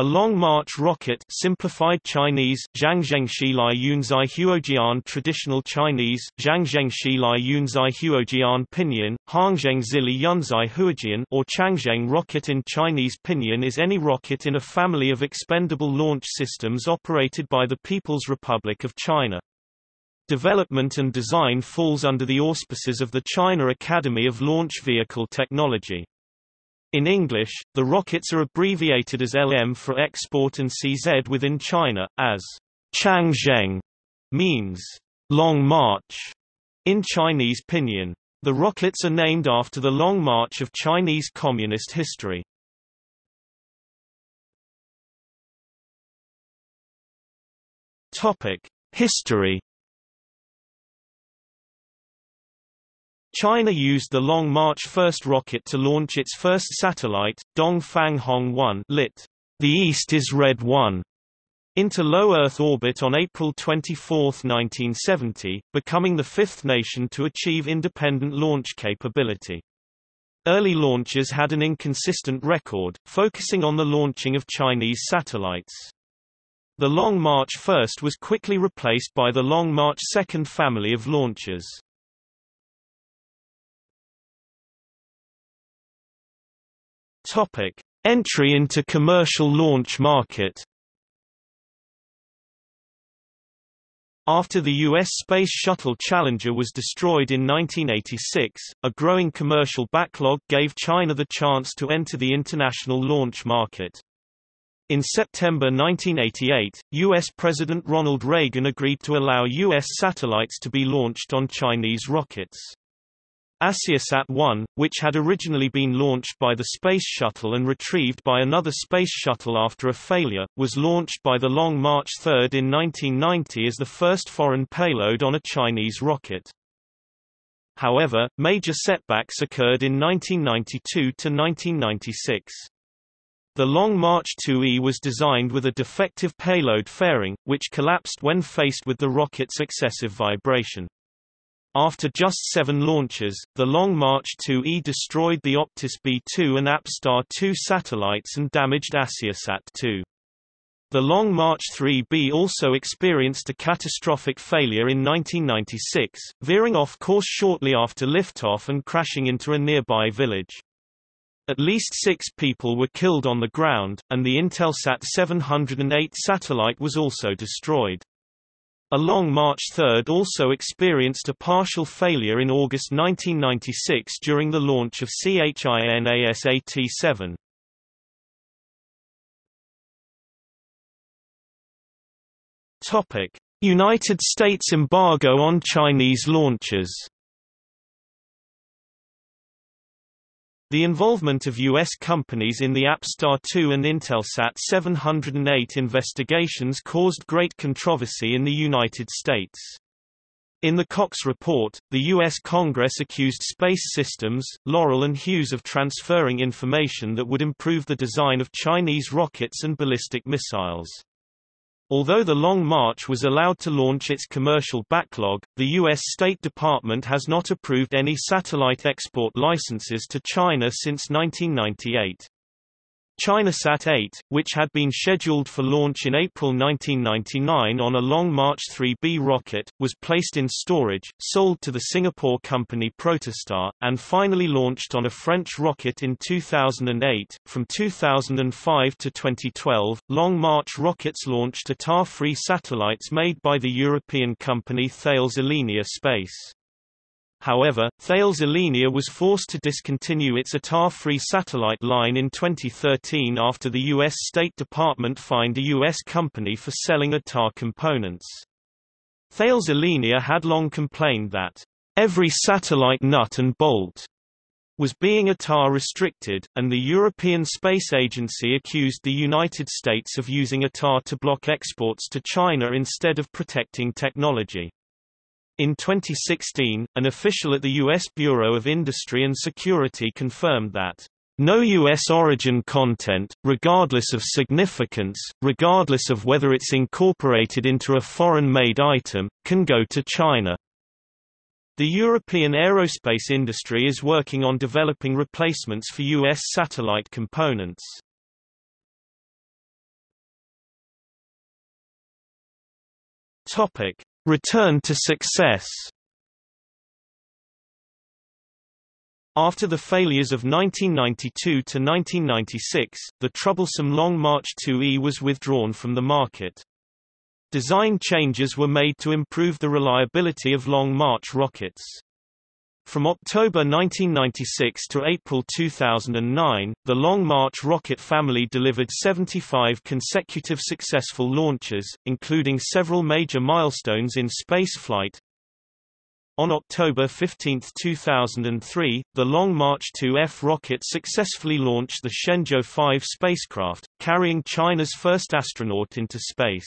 A Long March rocket simplified Chinese, Zhangzhengxi Lai Yunzai Huojian Traditional Chinese, Zhangzhengxi Lai Yunzai Huojian Pinyin, Hangzheng Zili Yunzai Huojian or Changzheng rocket in Chinese Pinyin is any rocket in a family of expendable launch systems operated by the People's Republic of China. Development and design falls under the auspices of the China Academy of Launch Vehicle Technology. In English, the rockets are abbreviated as LM for export and CZ within China, as Changzheng means long march in Chinese pinyin. The rockets are named after the long march of Chinese communist history. Topic: History China used the Long March 1st rocket to launch its first satellite, Dongfang Hong 1 lit. The East is Red 1, into low Earth orbit on April 24, 1970, becoming the fifth nation to achieve independent launch capability. Early launches had an inconsistent record, focusing on the launching of Chinese satellites. The Long March 1 was quickly replaced by the Long March 2 family of launchers. Topic: Entry into commercial launch market. After the U.S. Space Shuttle Challenger was destroyed in 1986, a growing commercial backlog gave China the chance to enter the international launch market. In September 1988, U.S. President Ronald Reagan agreed to allow U.S. satellites to be launched on Chinese rockets. AsiaSat-1, which had originally been launched by the Space Shuttle and retrieved by another Space Shuttle after a failure, was launched by the Long March 3 in 1990 as the first foreign payload on a Chinese rocket. However, major setbacks occurred in 1992 to 1996. The Long March 2E was designed with a defective payload fairing, which collapsed when faced with the rocket's excessive vibration. After just seven launches, the Long March 2E destroyed the Optus B2 and APStar 2 satellites and damaged AsiaSat 2. The Long March 3B also experienced a catastrophic failure in 1996, veering off course shortly after liftoff and crashing into a nearby village. At least six people were killed on the ground, and the Intelsat 708 satellite was also destroyed. A Long March 3 also experienced a partial failure in August 1996 during the launch of CHINASAT-7. Topic: United States embargo on Chinese launches The involvement of U.S. companies in the APStar 2 and Intelsat 708 investigations caused great controversy in the United States. In the Cox report, the U.S. Congress accused Space Systems, Loral and Hughes of transferring information that would improve the design of Chinese rockets and ballistic missiles. Although the Long March was allowed to launch its commercial backlog, the U.S. State Department has not approved any satellite export licenses to China since 1998. ChinaSat 8, which had been scheduled for launch in April 1999 on a Long March 3B rocket, was placed in storage, sold to the Singapore company Protostar, and finally launched on a French rocket in 2008. From 2005 to 2012, Long March rockets launched ITAR-free satellites made by the European company Thales Alenia Space. However, Thales Alenia was forced to discontinue its ITAR-free satellite line in 2013 after the U.S. State Department fined a U.S. company for selling ITAR components. Thales Alenia had long complained that, "...every satellite nut and bolt," was being ITAR restricted, and the European Space Agency accused the United States of using ITAR to block exports to China instead of protecting technology. In 2016, an official at the U.S. Bureau of Industry and Security confirmed that no U.S. origin content, regardless of significance, regardless of whether it's incorporated into a foreign-made item, can go to China. The European aerospace industry is working on developing replacements for U.S. satellite components. Topic. Return to success. After the failures of 1992 to 1996, the troublesome Long March 2E was withdrawn from the market. Design changes were made to improve the reliability of Long March rockets. From October 1996 to April 2009, the Long March rocket family delivered 75 consecutive successful launches, including several major milestones in spaceflight. On October 15, 2003, the Long March 2F rocket successfully launched the Shenzhou 5 spacecraft, carrying China's first astronaut into space.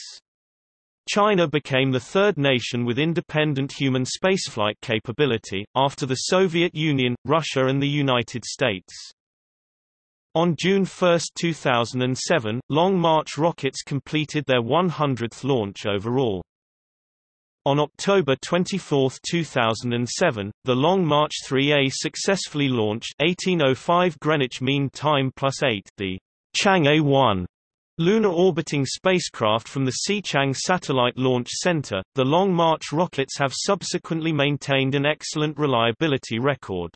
China became the third nation with independent human spaceflight capability, after the Soviet Union, Russia and the United States. On June 1, 2007, Long March rockets completed their 100th launch overall. On October 24, 2007, the Long March 3A successfully launched 1805 Greenwich Mean Time plus 8 the Chang'e 1 Lunar orbiting spacecraft from the Xichang Satellite Launch Center, the Long March rockets have subsequently maintained an excellent reliability record.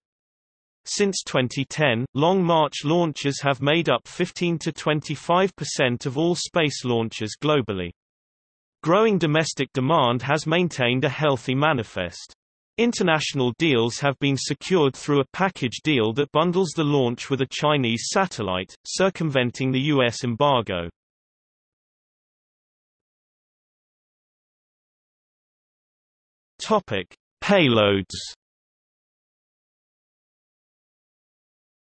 Since 2010, Long March launches have made up 15 to 25% of all space launches globally. Growing domestic demand has maintained a healthy manifest. International deals have been secured through a package deal that bundles the launch with a Chinese satellite, circumventing the U.S. embargo. Topic: Payloads.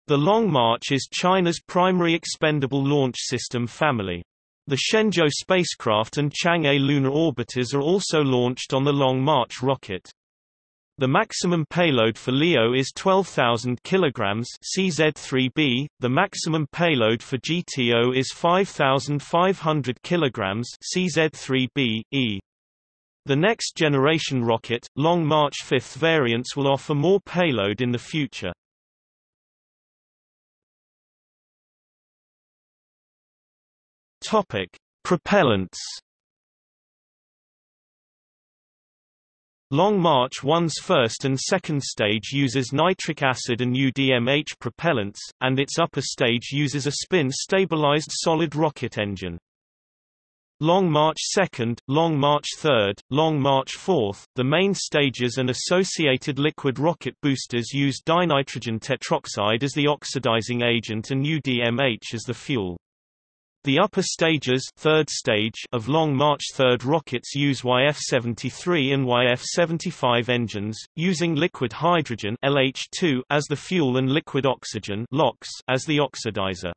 The Long March is China's primary expendable launch system family. The Shenzhou spacecraft and Chang'e lunar orbiters are also launched on the Long March rocket. The maximum payload for LEO is 12,000 kg CZ3B, the maximum payload for GTO is 5,500 kg CZ3B, E. The next generation rocket, Long March 5th variants will offer more payload in the future. Propellants Long March 1's first and second stage uses nitric acid and UDMH propellants, and its upper stage uses a spin-stabilized solid rocket engine. Long March 2nd, Long March 3rd, Long March 4th, the main stages and associated liquid rocket boosters use dinitrogen tetroxide as the oxidizing agent and UDMH as the fuel. The upper stages third stage of Long March 3rd rockets use YF-73 and YF-75 engines, using liquid hydrogen LH2 as the fuel and liquid oxygen LOX as the oxidizer.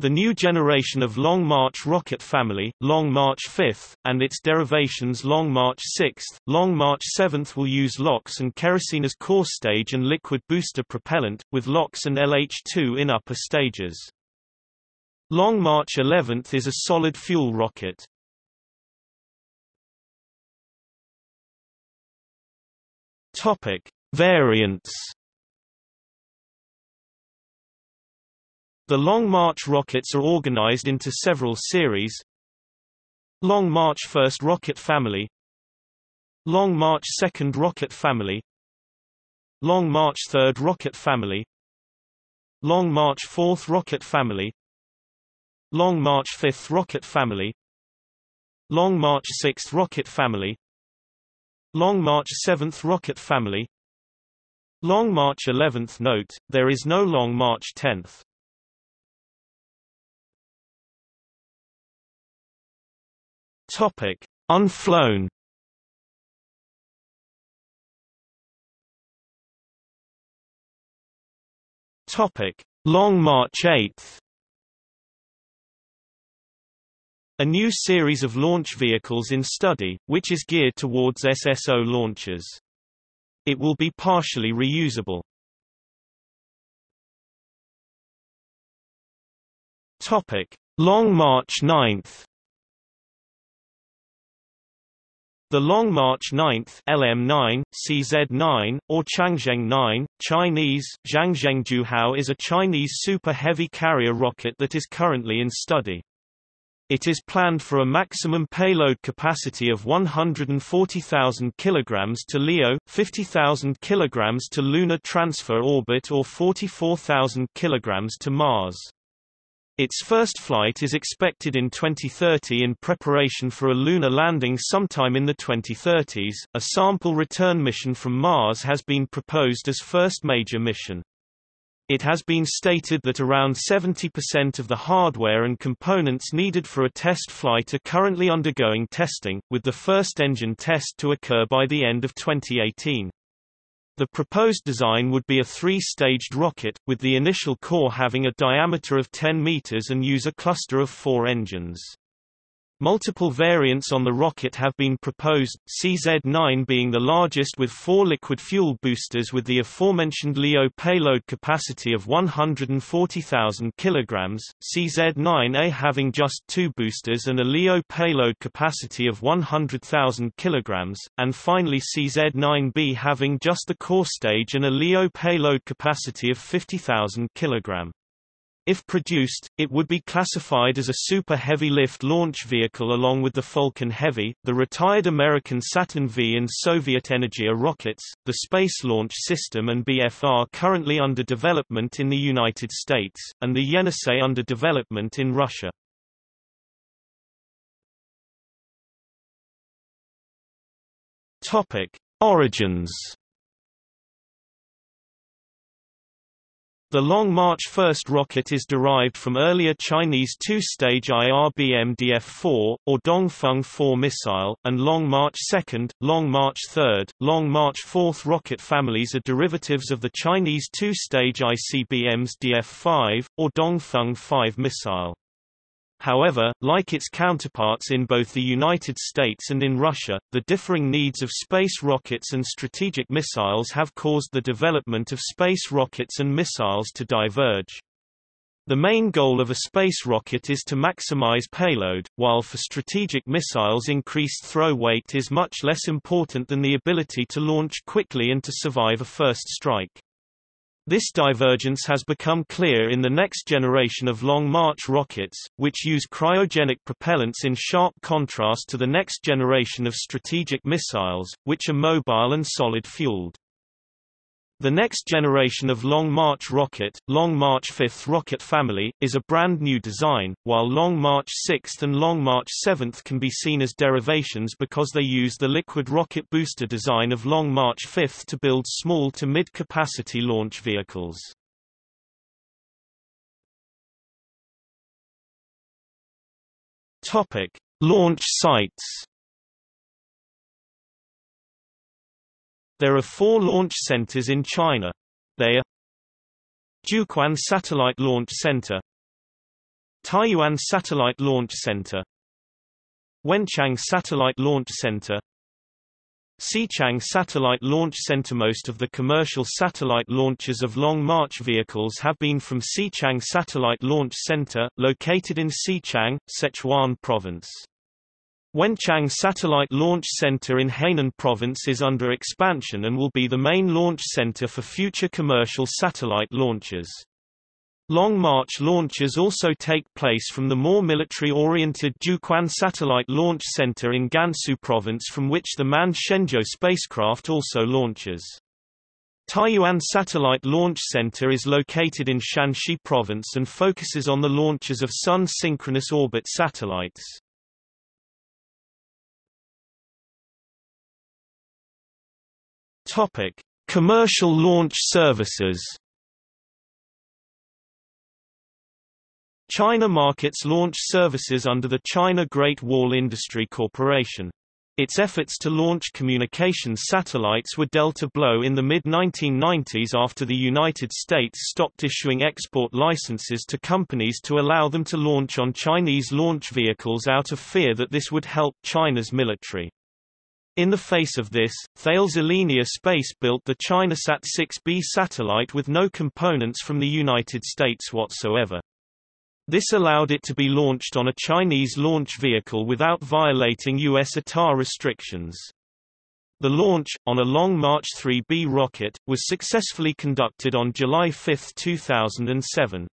The new generation of Long March rocket family, Long March 5th, and its derivations Long March 6th, Long March 7th will use LOX and kerosene as core stage and liquid booster propellant, with LOX and LH2 in upper stages. Long March 11th is a solid fuel rocket. Topic: Variants. The Long March rockets are organized into several series. Long March 1st rocket family Long March 2nd rocket family Long March 3rd rocket family Long March 4th rocket family Long March 5th rocket family Long March 6th rocket family Long March 7th rocket family Long March 11th Note, there is no Long March 10th. Topic. Unflown Topic. Long March 8th A new series of launch vehicles in study, which is geared towards SSO launches. It will be partially reusable. Topic: Long March 9th. The Long March 9th LM9, CZ9, or Changzheng 9, Chinese, Zhangzhengjuhao is a Chinese super heavy carrier rocket that is currently in study. It is planned for a maximum payload capacity of 140,000 kg to LEO, 50,000 kg to Lunar Transfer Orbit or 44,000 kg to Mars. Its first flight is expected in 2030 in preparation for a lunar landing sometime in the 2030s. A sample return mission from Mars has been proposed as first major mission. It has been stated that around 70% of the hardware and components needed for a test flight are currently undergoing testing, with the first engine test to occur by the end of 2018. The proposed design would be a three-staged rocket, with the initial core having a diameter of 10 meters and use a cluster of four engines. Multiple variants on the rocket have been proposed, CZ-9 being the largest with four liquid fuel boosters with the aforementioned LEO payload capacity of 140,000 kg, CZ-9A having just two boosters and a LEO payload capacity of 100,000 kg, and finally CZ-9B having just the core stage and a LEO payload capacity of 50,000 kg. If produced, it would be classified as a super heavy lift launch vehicle along with the Falcon Heavy, the retired American Saturn V and Soviet Energia rockets, the Space Launch System and BFR currently under development in the United States, and the Yenisei under development in Russia. Topic: Origins The Long March 1st rocket is derived from earlier Chinese two-stage IRBM DF-4, or Dongfeng 4 missile, and Long March 2nd, Long March 3rd, Long March 4th rocket families are derivatives of the Chinese two-stage ICBM's DF-5, or Dongfeng 5 missile. However, like its counterparts in both the United States and in Russia, the differing needs of space rockets and strategic missiles have caused the development of space rockets and missiles to diverge. The main goal of a space rocket is to maximize payload, while for strategic missiles increased throw weight is much less important than the ability to launch quickly and to survive a first strike. This divergence has become clear in the next generation of Long March rockets, which use cryogenic propellants in sharp contrast to the next generation of strategic missiles, which are mobile and solid-fueled. The next generation of Long March rocket, Long March 5th rocket family, is a brand new design, while Long March 6th and Long March 7th can be seen as derivations because they use the liquid rocket booster design of Long March 5th to build small to mid-capacity launch vehicles. Topic: Launch sites There are four launch centers in China. They are Jiuquan Satellite Launch Center Taiyuan Satellite Launch Center Wenchang Satellite Launch Center Xichang Satellite Launch Center Most of the commercial satellite launches of Long March vehicles have been from Xichang Satellite Launch Center, located in Xichang, Sichuan Province. Wenchang Satellite Launch Center in Hainan Province is under expansion and will be the main launch center for future commercial satellite launches. Long March launches also take place from the more military-oriented Jiuquan Satellite Launch Center in Gansu Province from which the manned Shenzhou spacecraft also launches. Taiyuan Satellite Launch Center is located in Shanxi Province and focuses on the launches of Sun synchronous orbit satellites. Topic: Commercial launch services. China markets launch services under the China Great Wall Industry Corporation. Its efforts to launch communications satellites were dealt a blow in the mid-1990s after the United States stopped issuing export licenses to companies to allow them to launch on Chinese launch vehicles out of fear that this would help China's military. In the face of this, Thales Alenia Space built the ChinaSat 6B satellite with no components from the United States whatsoever. This allowed it to be launched on a Chinese launch vehicle without violating U.S. ITAR restrictions. The launch, on a Long March 3B rocket, was successfully conducted on July 5, 2007.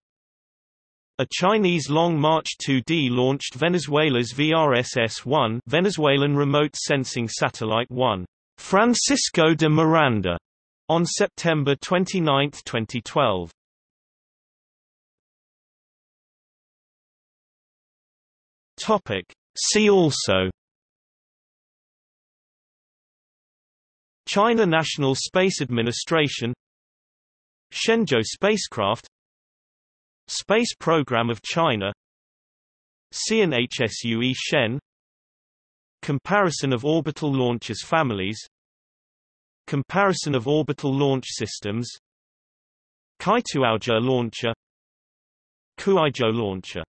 A Chinese Long March 2D launched Venezuela's VRSS-1 Venezuelan Remote Sensing Satellite 1 Francisco de Miranda on September 29, 2012. Topic. See also China National Space Administration Shenzhou spacecraft Space Program of China CNHSUE Shen Comparison of orbital launchers families Comparison of orbital launch systems Kaituaozhou launcher Kuaizhou launcher